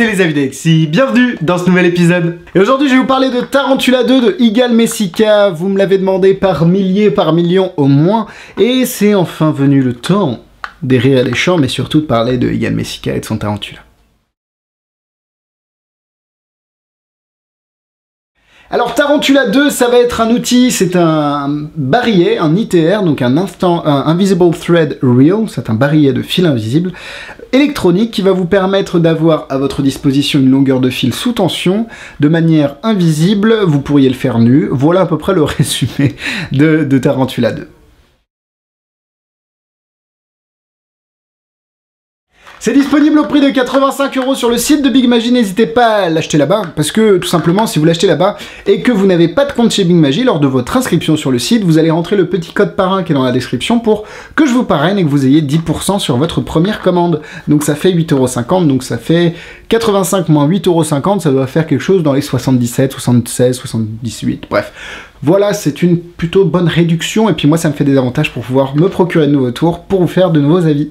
c'est les amis d'Alexis, bienvenue dans ce nouvel épisode. Et aujourd'hui je vais vous parler de Tarantula 2 de Igal Messica, vous me l'avez demandé par milliers, par millions au moins, et c'est enfin venu le temps des rires des chants, mais surtout de parler de Igal Messica et de son Tarantula. Alors Tarantula 2, ça va être un outil, c'est un barillet, un ITR, donc un instant, un Invisible Thread Reel, c'est un barillet de fil invisible électronique qui va vous permettre d'avoir à votre disposition une longueur de fil sous tension de manière invisible. Vous pourriez le faire nu. Voilà à peu près le résumé de, de Tarantula 2. C'est disponible au prix de 85 euros sur le site de Big Magie, n'hésitez pas à l'acheter là-bas, parce que tout simplement, si vous l'achetez là-bas et que vous n'avez pas de compte chez Big Magie, lors de votre inscription sur le site, vous allez rentrer le petit code parrain qui est dans la description pour que je vous parraine et que vous ayez 10% sur votre première commande. Donc ça fait 8,50€, donc ça fait 85 moins 8,50€, ça doit faire quelque chose dans les 77, 76, 78, bref. Voilà, c'est une plutôt bonne réduction, et puis moi ça me fait des avantages pour pouvoir me procurer de nouveaux tours, pour vous faire de nouveaux avis.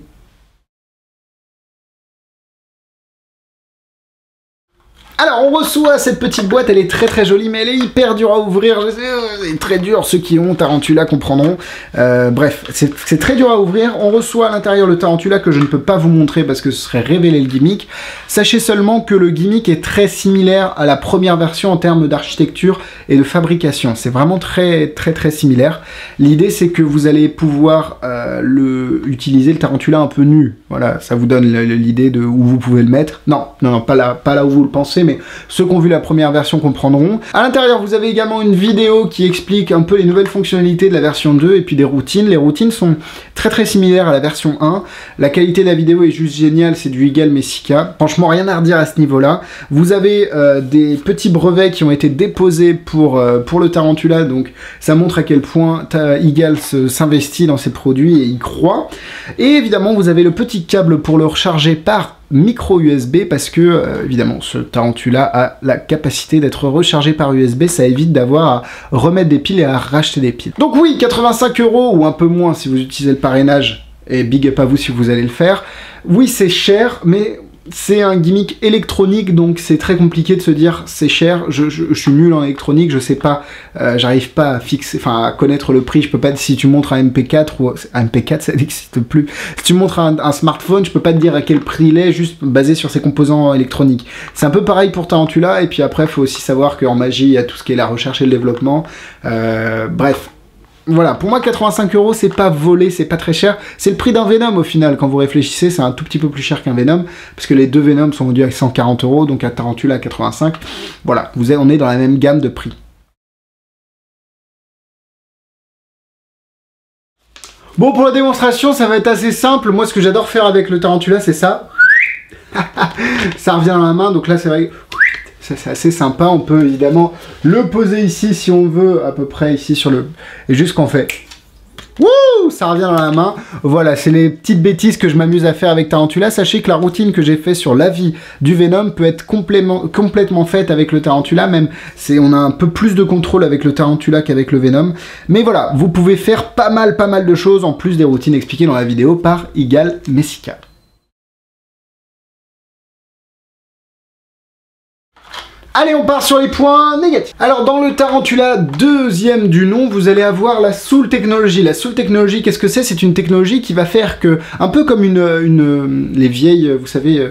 Alors, on reçoit cette petite boîte, elle est très très jolie, mais elle est hyper dure à ouvrir. Elle est très dure, ceux qui ont Tarantula comprendront. Euh, bref, c'est très dur à ouvrir. On reçoit à l'intérieur le Tarantula que je ne peux pas vous montrer parce que ce serait révéler le gimmick. Sachez seulement que le gimmick est très similaire à la première version en termes d'architecture et de fabrication. C'est vraiment très très très similaire. L'idée c'est que vous allez pouvoir euh, utiliser le Tarantula un peu nu. Voilà, ça vous donne l'idée de où vous pouvez le mettre. Non, non, non, pas là, pas là où vous le pensez, mais ceux qui ont vu la première version comprendront. À l'intérieur, vous avez également une vidéo qui explique un peu les nouvelles fonctionnalités de la version 2 et puis des routines. Les routines sont très très similaires à la version 1. La qualité de la vidéo est juste géniale, c'est du Eagle Messica. Franchement, rien à redire à ce niveau-là. Vous avez euh, des petits brevets qui ont été déposés pour, euh, pour le Tarantula, donc ça montre à quel point Eagle s'investit dans ses produits et y croit. Et évidemment, vous avez le petit câble pour le recharger par micro USB parce que euh, évidemment ce Tarantula a la capacité d'être rechargé par USB, ça évite d'avoir à remettre des piles et à racheter des piles. Donc oui, 85 euros ou un peu moins si vous utilisez le parrainage, et big up à vous si vous allez le faire. Oui, c'est cher, mais c'est un gimmick électronique, donc c'est très compliqué de se dire c'est cher. Je, suis nul en électronique, je sais pas, euh, j'arrive pas à fixer, enfin à connaître le prix. Je peux pas si tu montres un MP4 ou un MP4 ça n'existe plus. Si tu montres un, smartphone, je peux pas te dire à quel prix il est, juste basé sur ses composants électroniques. C'est un peu pareil pour Tarantula, et puis après faut aussi savoir qu'en magie il y a tout ce qui est la recherche et le développement. Euh, bref, voilà, pour moi 85 euros c'est pas volé, c'est pas très cher. C'est le prix d'un Venom au final, quand vous réfléchissez, c'est un tout petit peu plus cher qu'un Venom, parce que les deux Venom sont vendus à 140 euros, donc à Tarantula à 85. Voilà, vous êtes, on est dans la même gamme de prix. Bon, pour la démonstration, ça va être assez simple. Moi, ce que j'adore faire avec le Tarantula, c'est ça. ça revient dans la main, donc là, c'est vrai c'est assez sympa. On peut évidemment le poser ici si on veut, à peu près ici sur le... Et juste qu'on fait... Wouh Ça revient dans la main. Voilà, c'est les petites bêtises que je m'amuse à faire avec Tarantula. Sachez que la routine que j'ai fait sur la vie du Venom peut être complètement, faite avec le Tarantula. Même, on a un peu plus de contrôle avec le Tarantula qu'avec le Venom. Mais voilà, vous pouvez faire pas mal, pas mal de choses en plus des routines expliquées dans la vidéo par Igal Messica. Allez, on part sur les points négatifs. Alors, dans le Tarantula deuxième du nom, vous allez avoir la Soul Technology. La Soul Technology, qu'est-ce que c'est? C'est une technologie qui va faire que, un peu comme une, les vieilles, vous savez... Euh,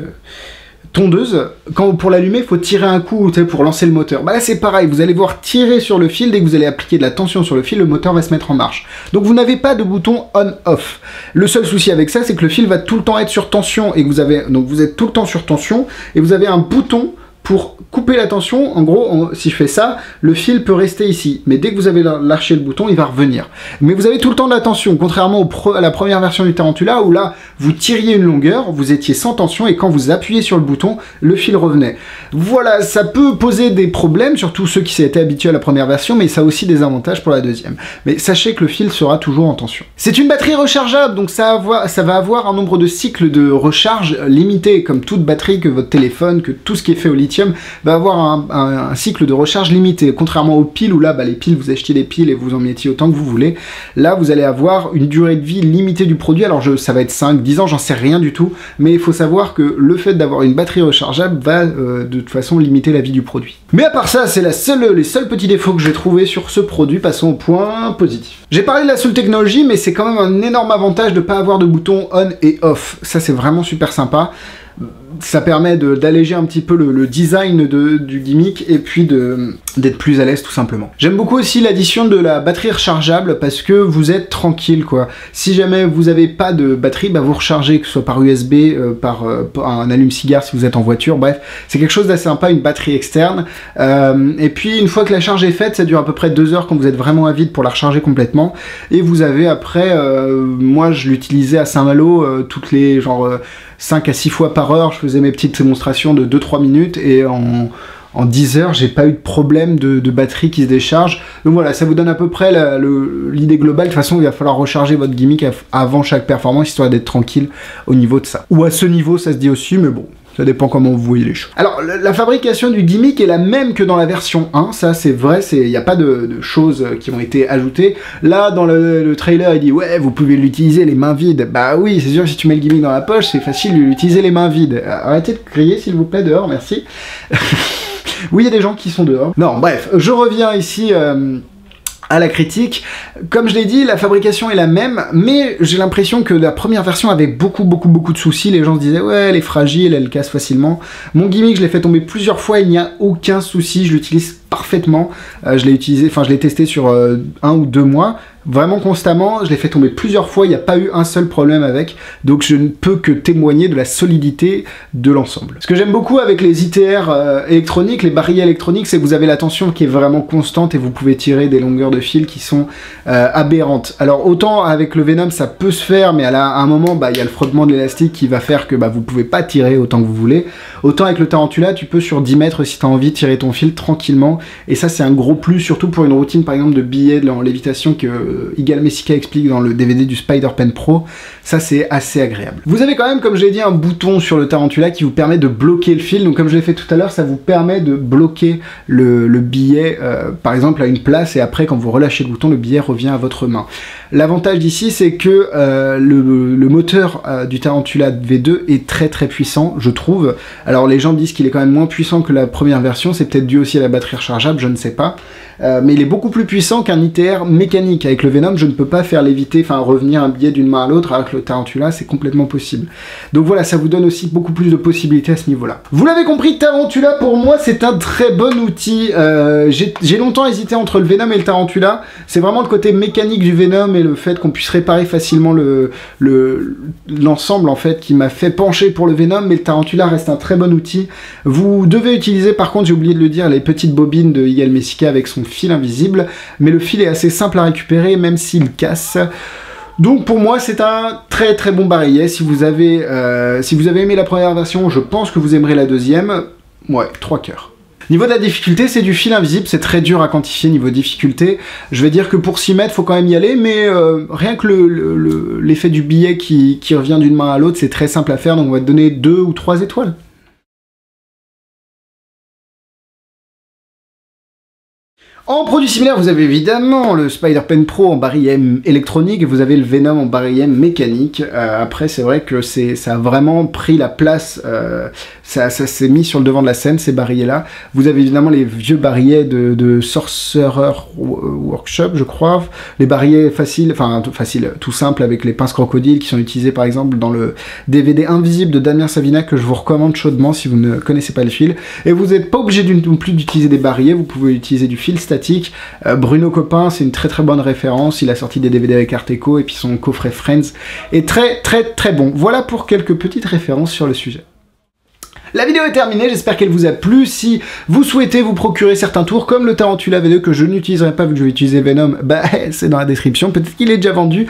tondeuses, quand pour l'allumer, il faut tirer un coup pour lancer le moteur. Bah là c'est pareil, vous allez voir tirer sur le fil, dès que vous allez appliquer de la tension sur le fil, le moteur va se mettre en marche. Donc vous n'avez pas de bouton on-off. Le seul souci avec ça, c'est que le fil va tout le temps être sur tension et vous avez donc vous êtes tout le temps sur tension et vous avez un bouton pour couper la tension, en gros, si je fais ça, le fil peut rester ici. Mais dès que vous avez lâché le bouton, il va revenir. Mais vous avez tout le temps de la tension, contrairement à la première version du Tarantula, où là, vous tiriez une longueur, vous étiez sans tension, et quand vous appuyez sur le bouton, le fil revenait. Voilà, ça peut poser des problèmes, surtout ceux qui s'étaient habitués à la première version, mais ça a aussi des avantages pour la deuxième. Mais sachez que le fil sera toujours en tension. C'est une batterie rechargeable, donc ça, ça va avoir un nombre de cycles de recharge limité, comme toute batterie que votre téléphone, que tout ce qui est fait au lithium va avoir un, cycle de recharge limité. Contrairement aux piles où là, bah, les piles, vous achetez des piles et vous en mettez autant que vous voulez. Là, vous allez avoir une durée de vie limitée du produit. Alors je, ça va être 5, 10 ans, j'en sais rien du tout. Mais il faut savoir que le fait d'avoir une batterie rechargeable va euh, de toute façon limiter la vie du produit. Mais à part ça, c'est la seule, les seuls petits défauts que j'ai trouvé sur ce produit. Passons au point positif. J'ai parlé de la seule technologie, mais c'est quand même un énorme avantage de ne pas avoir de bouton on et off. Ça, c'est vraiment super sympa ça permet d'alléger un petit peu le, design du gimmick et puis d'être plus à l'aise tout simplement. J'aime beaucoup aussi l'addition de la batterie rechargeable parce que vous êtes tranquille quoi. Si jamais vous n'avez pas de batterie, bah vous rechargez que ce soit par USB, euh, par, euh, un allume-cigare si vous êtes en voiture, bref, c'est quelque chose d'assez sympa, une batterie externe. Euh, et puis une fois que la charge est faite, ça dure à peu près deux heures quand vous êtes vraiment à vide pour la recharger complètement. Et vous avez après, moi je l'utilisais à Saint-Malo toutes les genre 5 à 6 fois par heure, je faisais mes petites démonstrations de 2-3 minutes et en, en 10 heures, j'ai pas eu de problème de, batterie qui se décharge. Donc voilà, ça vous donne à peu près l'idée globale. De toute façon, il va falloir recharger votre gimmick avant chaque performance, histoire d'être tranquille au niveau de ça. Ou à ce niveau, ça se dit aussi, mais bon, ça dépend comment vous voyez les choses. Alors, la, fabrication du gimmick est la même que dans la version 1, ça c'est vrai, il n'y a pas de, choses qui ont été ajoutées. Là, dans le, trailer, il dit « Ouais, vous pouvez l'utiliser les mains vides ». Bah oui, c'est sûr, si tu mets le gimmick dans la poche, c'est facile d'utiliser les mains vides. Arrêtez de crier, s'il vous plaît, dehors, merci. oui, il y a des gens qui sont dehors. Non, bref, je reviens ici... Euh, à la critique. Comme je l'ai dit, la fabrication est la même, mais j'ai l'impression que la première version avait beaucoup, beaucoup, beaucoup de soucis. Les gens se disaient, ouais, elle est fragile, elle casse facilement. Mon gimmick, je l'ai fait tomber plusieurs fois, il n'y a aucun souci, je l'utilise parfaitement. Euh, je l'ai utilisé, enfin, je l'ai testé sur euh, un ou deux mois vraiment constamment. Je l'ai fait tomber plusieurs fois, il n'y a pas eu un seul problème avec. Donc je ne peux que témoigner de la solidité de l'ensemble. Ce que j'aime beaucoup avec les ITR euh, électroniques, les barilles électroniques, c'est que vous avez la tension qui est vraiment constante et vous pouvez tirer des longueurs de fil qui sont aberrantes. Alors autant avec le Venom ça peut se faire, mais à, un moment bah, il y a le frottement de l'élastique qui va faire que bah, vous pouvez pas tirer autant que vous voulez. Autant avec le Tarantula, tu peux sur 10 mètres si tu as envie tirer ton fil tranquillement. Et ça c'est un gros plus, surtout pour une routine par exemple de billets en lévitation que Igal Messica explique dans le DVD du Spider Pen Pro. Ça, c'est assez agréable. Vous avez quand même, comme je l'ai dit, un bouton sur le Tarantula qui vous permet de bloquer le fil. Donc, comme je l'ai fait tout à l'heure, ça vous permet de bloquer le, billet, euh, par exemple, à une place. Et après, quand vous relâchez le bouton, le billet revient à votre main. L'avantage d'ici, c'est que euh, le, moteur euh, du Tarantula V2 est très très puissant, je trouve. Alors les gens disent qu'il est quand même moins puissant que la première version, c'est peut-être dû aussi à la batterie rechargeable, je ne sais pas. Euh, mais il est beaucoup plus puissant qu'un ITR mécanique. Avec le Venom, je ne peux pas faire léviter, enfin revenir un billet d'une main à l'autre, avec le Tarantula, c'est complètement possible. Donc voilà, ça vous donne aussi beaucoup plus de possibilités à ce niveau-là. Vous l'avez compris, Tarantula, pour moi, c'est un très bon outil. J'ai longtemps hésité entre le Venom et le Tarantula. C'est vraiment le côté mécanique du Venom le fait qu'on puisse réparer facilement le l'ensemble en fait qui m'a fait pencher pour le Venom, mais le Tarantula reste un très bon outil. Vous devez utiliser par contre, j'ai oublié de le dire, les petites bobines de Igel Messica avec son fil invisible, mais le fil est assez simple à récupérer même s'il casse. Donc pour moi c'est un très très bon barillet. Si vous avez euh, aimé la première version, je pense que vous aimerez la deuxième. Ouais, trois cœurs. Niveau de la difficulté, c'est du fil invisible, c'est très dur à quantifier niveau difficulté. Je vais dire que pour s'y mettre, faut quand même y aller, mais euh, rien que l'effet du billet qui, revient d'une main à l'autre, c'est très simple à faire, donc on va te donner deux ou trois étoiles. En produit similaire, vous avez évidemment le Spider-Pen Pro en barillet électronique et vous avez le Venom en barillet mécanique. Euh, après, c'est vrai que ça a vraiment pris la place, euh, ça, s'est mis sur le devant de la scène, ces barillets-là. Vous avez évidemment les vieux barillets de, Sorcerer Workshop, je crois. Les barillets faciles, enfin faciles, tout simple avec les pinces crocodiles qui sont utilisés par exemple dans le DVD Invisible de Damien Savina que je vous recommande chaudement si vous ne connaissez pas le fil. Et vous n'êtes pas obligé non plus d'utiliser des barillets, vous pouvez utiliser du fil euh, Bruno Copin, c'est une très très bonne référence. Il a sorti des DVD avec Arteco et puis son coffret Friends est très très très bon. Voilà pour quelques petites références sur le sujet. La vidéo est terminée, j'espère qu'elle vous a plu. Si vous souhaitez vous procurer certains tours, comme le Tarantula V2 que je n'utiliserai pas vu que je vais utiliser Venom, bah c'est dans la description, peut-être qu'il est déjà vendu.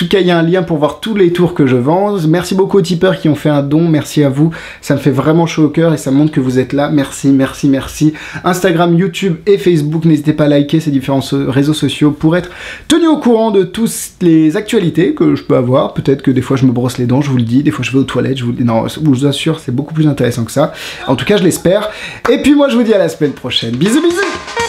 Tout cas, il y a un lien pour voir tous les tours que je vends. Merci beaucoup aux tipeurs qui ont fait un don. Merci à vous. Ça me fait vraiment chaud au cœur et ça montre que vous êtes là. Merci, merci, merci. Instagram, YouTube et Facebook, n'hésitez pas à liker ces différents réseaux sociaux pour être tenu au courant de toutes les actualités que je peux avoir. Peut-être que des fois je me brosse les dents, je vous le dis. Des fois je vais aux toilettes, je vous le dis. Non, je vous assure, c'est beaucoup plus intéressant que ça. En tout cas, je l'espère. Et puis moi, je vous dis à la semaine prochaine. Bisous, bisous